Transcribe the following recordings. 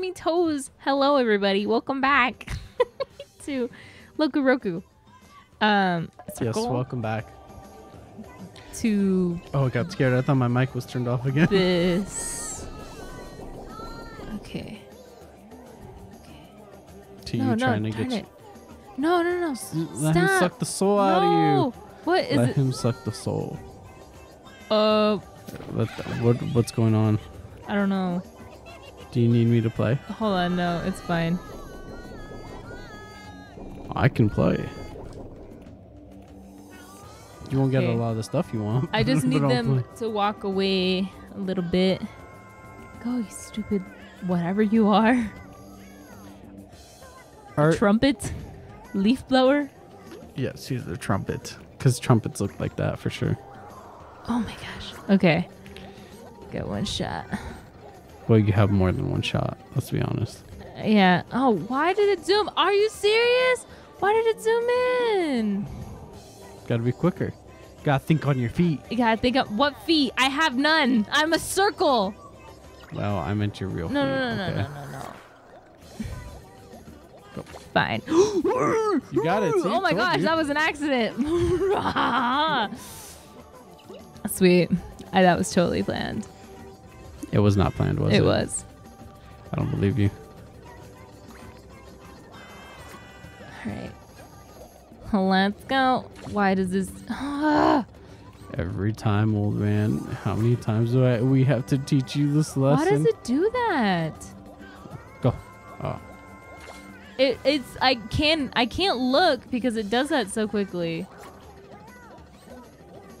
me toes. Hello, everybody. Welcome back to LocoRoco. Um, Yes, welcome back. to Oh, I got scared. I thought my mic was turned off again. this. Okay. to no, you no, trying to get it. No, no, no. you. Let him suck the soul out of no. What you. is Let it? him suck the soul. Uh, Let what what's going on? I don't know. Do you need me to play? Hold on. No, it's fine. I can play. You won't get a lot of the stuff you want. I just need them play. to walk away a little bit. Go, you stupid whatever you are. Are- Trumpet? Leaf blower? yes, he's the trumpet. Because trumpets look like that for sure. Oh my gosh. Okay. Get one shot. Well, you have more than one shot. Let's be honest. Yeah. Oh, why did it zoom? Are you serious? Why did it zoom in? Got to be quicker. Got to think on your feet. You gotta think of what feet? I have none. I'm a circle. Well, I meant your real No, feet. no, no, okay. no, no, no, no. Go. Fine. You got it. See, oh my gosh, you. that was an accident. Sweet. I, that was totally planned. It was not planned, was it? it was. I don't believe you. All right. Let's go. Why does this? Every time, old man. How many times do I we have to teach you this lesson? why does it do that? Go. Oh, It, it's I can I can't look because it does that so quickly.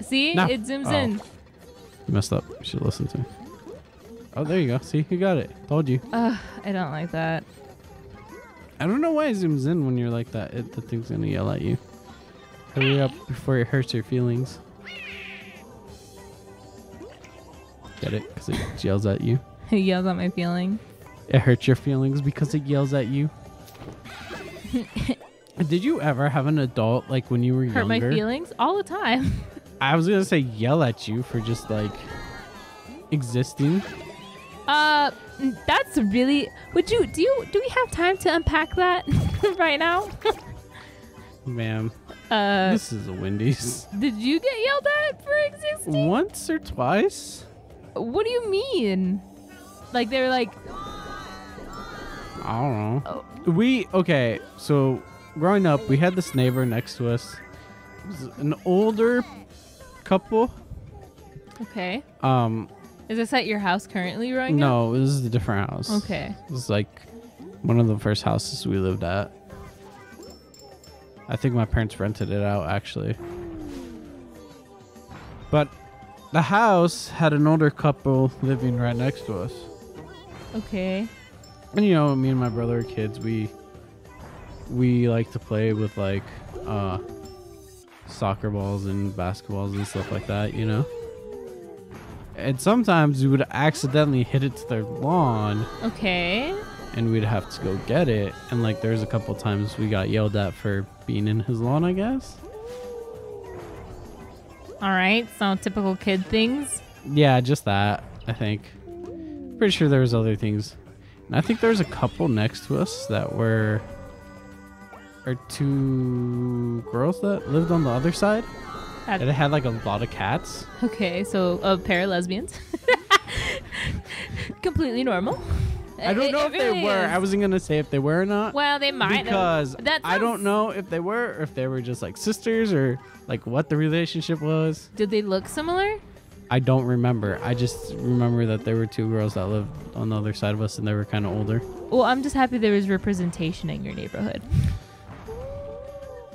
See, No. it zooms Oh. in. you messed up. You should listen to me. Oh, there you go. See, you got it. Told you. Ugh, I don't like that. I don't know why it zooms in when you're like that. It, the thing's gonna yell at you. Hurry up before it hurts your feelings. Get it? Because it yells at you. It yells at my feeling. It hurts your feelings because it yells at you. Did you ever have an adult like when you were younger? Hurt my feelings all the time. I was gonna say yell at you for just like existing. Uh, that's really. Would you do you do we have time to unpack that right now? Ma'am, Uh, this is a Wendy's. did you get yelled at for existing? Once or twice? What do you mean? Like they were like, I don't know. oh, We okay. So growing up, we had this neighbor next to us. It was an older couple. okay. Um, Is this at your house currently, up? no, this is a different house. Okay. It was like one of the first houses we lived at. I think my parents rented it out actually. But the house had an older couple living right next to us. Okay. And you know, me and my brother are kids. We we like to play with like uh soccer balls and basketballs and stuff like that, you know. And sometimes we would accidentally hit it to their lawn Okay. and we'd have to go get it. And like there's a couple times we got yelled at for being in his lawn, I guess. All right. So typical kid things. Yeah, just that, I think. Pretty sure there was other things. And I think there was a couple next to us that were or two girls that lived on the other side. That- And it had like a lot of cats. Okay. So a pair of lesbians. Completely normal. I don't It- know it if they really were. is. I wasn't gonna say if they were or not. Well, they might. because That I don't sounds- know if they were or if they were just like sisters or like what the relationship was. Did they look similar? I don't remember. I just remember that there were two girls that lived on the other side of us and they were kind of older. Well, I'm just happy there was representation in your neighborhood.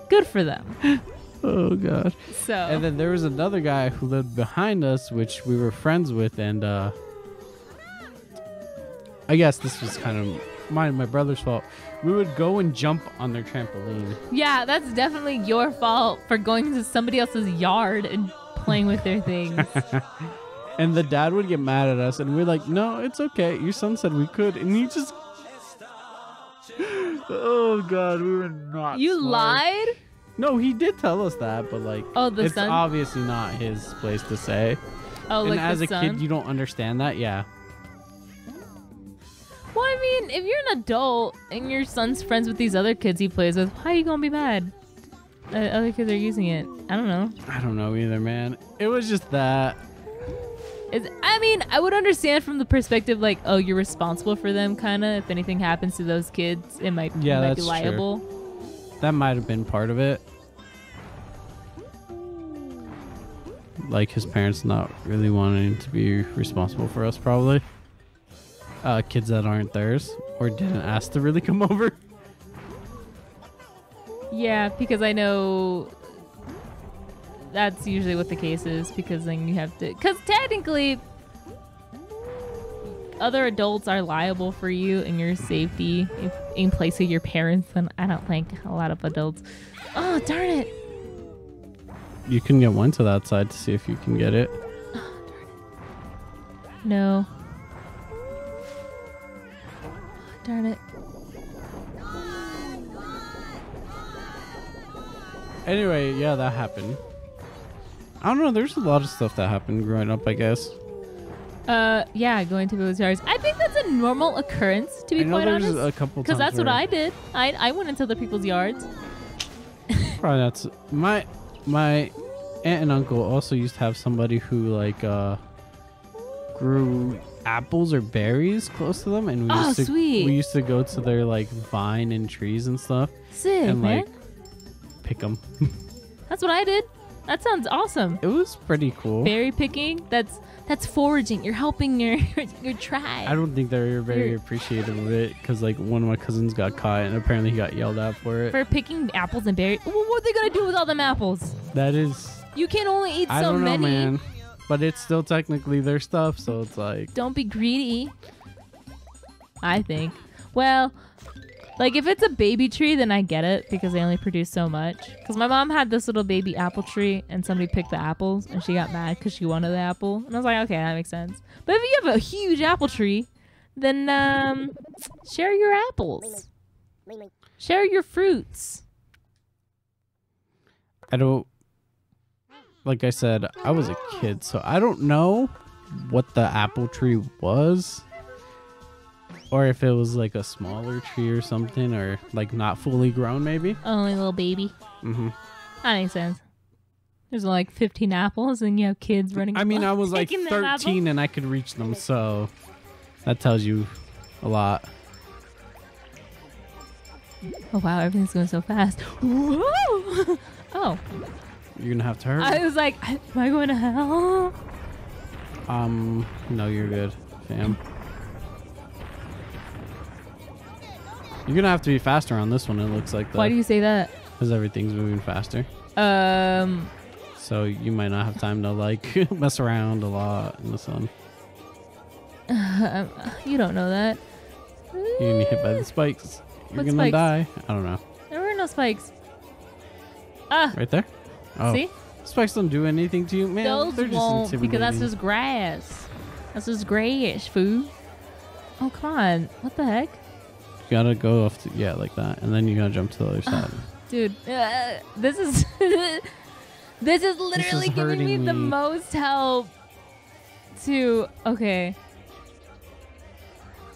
Good for them. Oh god. So. And then there was another guy who lived behind us, which we were friends with, and uh, I guess this was kind of my my brother's fault. We would go and jump on their trampoline. Yeah, that's definitely your fault for going to somebody else's yard and playing with their things. And the dad would get mad at us, and we're like, "No, it's okay. Your son said we could," and he just. oh God, we were not. you smart. lied? No, he did tell us that, but like, Oh, the it's son? obviously not his place to say. Oh, and like as a son? kid, you don't understand that. Yeah. well, I mean, if you're an adult and your son's friends with these other kids he plays with, how are you gonna be mad? Uh, other kids are using it. I don't know. I don't know either, man. It was just that. It's, I mean, I would understand from the perspective like, oh, you're responsible for them, kind of. If anything happens to those kids, it might, Yeah, you might that's be true. liable. That might have been part of it. Like his parents not really wanting to be responsible for us, probably. Uh, kids that aren't theirs or didn't ask to really come over. Yeah, because I know that's usually what the case is. Because then you have to, because technically, other adults are liable for you and your safety if, in place of your parents. And I don't think a lot of adults. Oh darn it! You can get one to that side to see if you can get it. No. Darn it. Anyway, yeah, that happened. I don't know. There's a lot of stuff that happened growing up. I guess. Uh, yeah, going to people's yards. I think that's a normal occurrence, to be I know quite there's honest. a couple. Because times that's what I did. I I went into other people's yards. Probably that's my my aunt and uncle also used to have somebody who like uh grew apples or berries close to them, and we Oh, used to sweet. we used to go to their like vine and trees and stuff Sick, and man. like pick them. That's what I did. That sounds awesome. It was pretty cool. Berry picking. That's that's foraging. You're helping your your tribe. I don't think they were very You're- appreciative of it because like one of my cousins got caught and apparently he got yelled at for it. for picking apples and berries. Well, what are they gonna do with all them apples? that is, You can only eat I so don't know, many. man. But it's still technically their stuff, so it's like Don't be greedy. I think. Well, like if it's a baby tree, then I get it because they only produce so much. Because my mom had this little baby apple tree, and somebody picked the apples, and she got mad because she wanted the apple, and I was like, okay, that makes sense. But if you have a huge apple tree, then um, share your apples, share your fruits. I don't like I said, I was a kid, so I don't know what the apple tree was. Or if it was like a smaller tree or something, or like not fully grown, maybe. Only a little baby. Mm-hmm. That makes sense. There's like 15 apples, and you have kids running. Around. I mean, I was like picking them apples. 13 and I could reach them, so that tells you a lot. Oh wow, everything's going so fast. Whoa! oh, You're gonna have to hurry. I was like, am I going to hell? um, no, you're good, fam. You're gonna have to be faster on this one. It looks like Why do you say that? because everything's moving faster. Um, So you might not have time to like mess around a lot in the sun. you don't know that. You're gonna get hit by the spikes. You're What gonna spikes? die. I don't know. There were no spikes. Ah, Right there. Oh, see, spikes don't do anything to you, man. those They're just won't because that's just grass. That's just grayish food. Oh come on, what the heck, gotta go off to yeah, like that, and then you gotta jump to the other side. dude? Uh, this is this is literally giving me, hurting the most help. To okay,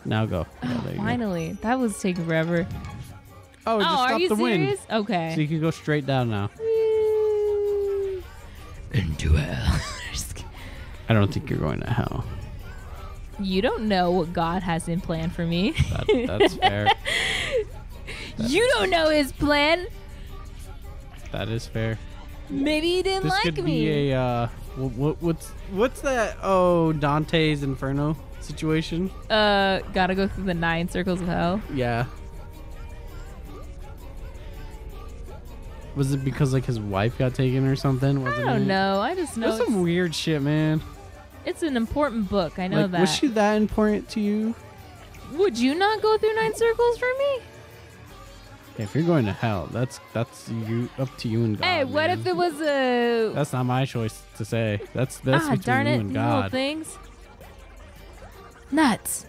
now go. Yeah, there you go. finally, that was taking forever. Oh, it oh, just are stopped you the serious? wind. Okay. So you can go straight down now. Into hell. I don't think you're going to hell. You don't know what God has in plan for me. That, that's fair. you don't know His plan. That is fair. Maybe He didn't This like could me. be a uh, what, what, what's what's that? Oh, Dante's Inferno situation. uh, gotta go through the nine circles of hell. Yeah. Was it because like his wife got taken or something? I Wasn't don't it? know. I just know That's some weird shit, man. It's an important book. I know like, that. was she that important to you? Would you not go through nine circles for me? If you're going to hell, that's that's you up to you and God. hey, what man. if it was a That's not my choice to say. That's that's ah between darn you it, and you little God. things? Nuts.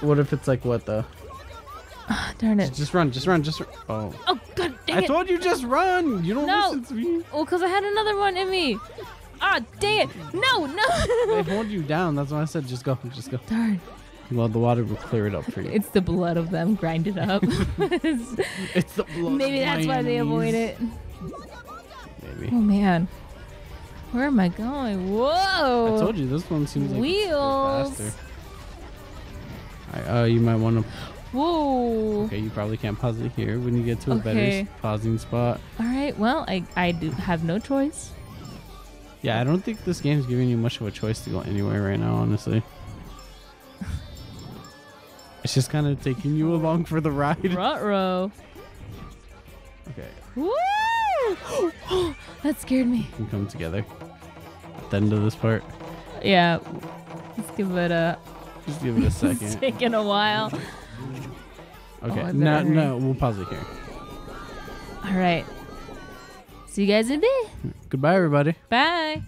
What if it's like what the? Ah, darn it. Just run, just run, just. Run. Oh, Oh god dang I it. told you just run. You don't No. listen to me. Well, because I had another one in me. Ah, dang it! No, no. They hold you down. That's why I said just go, just go. Darn. Well, the water will clear it up for you. It's the blood of them grinded up. It's the blood. Maybe that's why they avoid it. Maybe. Oh man. Where am I going? Whoa! I told you this one seems like it's Wheels. faster. I, uh, you might want to. Whoa. Okay, you probably can't pause it here. When you get to a better Okay. s- pausing spot. All right. Well, I I do have no choice. Yeah, I don't think this game's giving you much of a choice to go anywhere right now. Honestly, it's just kind of taking you along for the ride. Ruh-roh. Okay, Woo! that scared me. we can come together at the end of this part. Yeah. Let's give it a. Just give it a It's second. taking a while. Okay, I no, no, we'll pause it here. All right. See you guys in a bit. Goodbye, everybody. Bye.